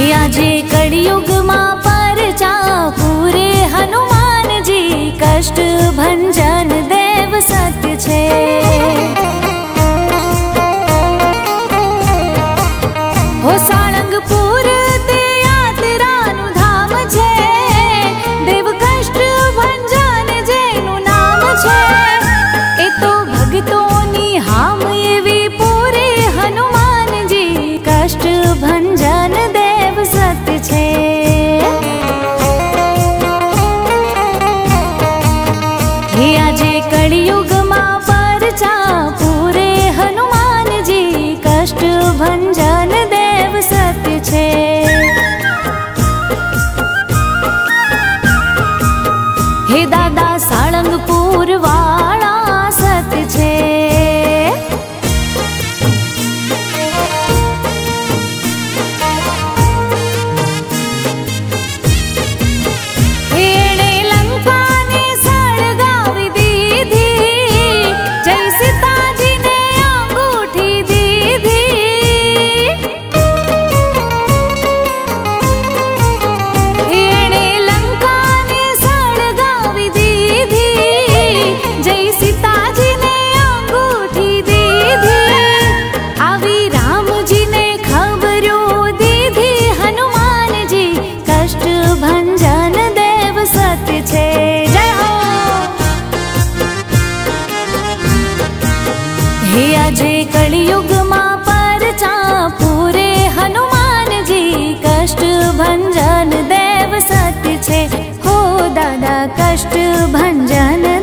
એ આજે કળિયુગમાં પરચા પૂરે હનુમાનજી કષ્ટ ભંજન દેવ સત્ય છે. હો સાળંગપુર તે છે. દેવ કષ્ટ ભંજન જેનું નામ છે. એ તો युगमा हनुमान् जी कष्ट भञ्जन देव सत्य छे। हे दादा ददा सारङ्गपूर्वा હે આજે કળિયુગમાં પરચા પૂરે હનુમાનજી કષ્ટ ભંજન દેવ સત્ય છે હો દાદા કષ્ટ ભંજન